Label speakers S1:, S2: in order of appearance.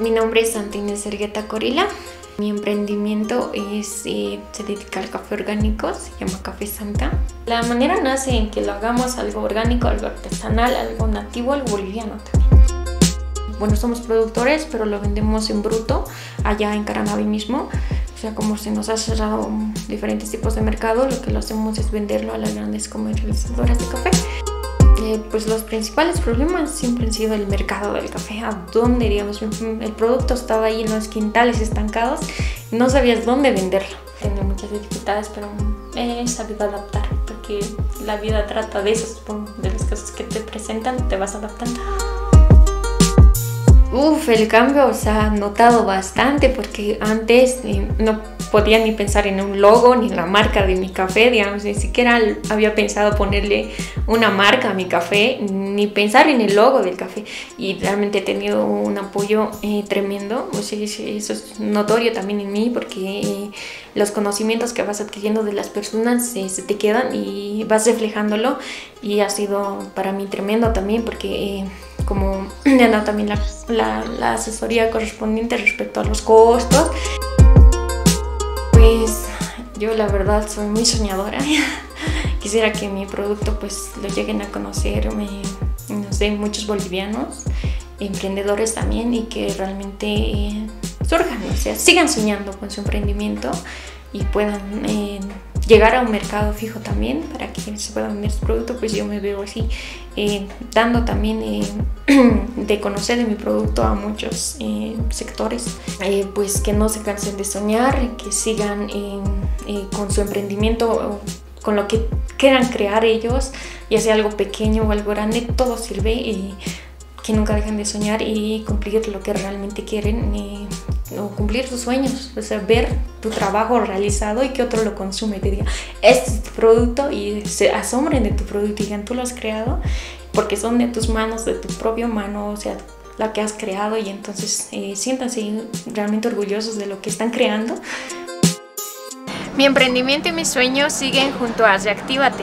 S1: Mi nombre es Santa Inés Sergueta Corila. Mi emprendimiento es, eh, se dedica al café orgánico, se llama Café Santa. La manera nace en que lo hagamos algo orgánico, algo artesanal, algo nativo, algo boliviano también. Bueno, somos productores, pero lo vendemos en bruto, allá en Caranavi mismo. O sea, como se nos ha cerrado diferentes tipos de mercado, lo que lo hacemos es venderlo a las grandes comercializadoras de café. Eh, pues los principales problemas siempre han sido el mercado del café. ¿A dónde iríamos? El producto estaba ahí en los quintales estancados y no sabías dónde venderlo. Tenía muchas dificultades, pero he sabido adaptar porque la vida trata de eso, de las cosas que te presentan, te vas adaptando. Uf, el cambio se ha notado bastante porque antes eh, no podía ni pensar en un logo ni en la marca de mi café, digamos, ni siquiera había pensado ponerle una marca a mi café, ni pensar en el logo del café. Y realmente he tenido un apoyo eh, tremendo, eso es notorio también en mí porque eh, los conocimientos que vas adquiriendo de las personas se te quedan y vas reflejándolo y ha sido para mí tremendo también porque como me han también la, la, asesoría correspondiente respecto a los costos. Pues yo la verdad soy muy soñadora. Quisiera que mi producto pues lo lleguen a conocer, me, no sé, muchos bolivianos, emprendedores también y que realmente eh, surjan, o sea, sigan soñando con su emprendimiento y puedan eh, llegar a un mercado fijo también para que se pueda vender su producto, pues yo me veo así, eh, dando también eh, de conocer de mi producto a muchos eh, sectores, pues que no se cansen de soñar, que sigan con su emprendimiento con lo que quieran crear ellos, ya sea algo pequeño o algo grande, todo sirve y que nunca dejen de soñar y cumplir lo que realmente quieren o cumplir sus sueños, o sea, ver tu trabajo realizado y que otro lo consume, te diga, este es tu producto y se asombren de tu producto y digan, tú lo has creado porque son de tus manos, de tu propia mano, o sea, la que has creado y entonces eh, siéntanse realmente orgullosos de lo que están creando.
S2: Mi emprendimiento y mis sueños siguen junto a Reactívate.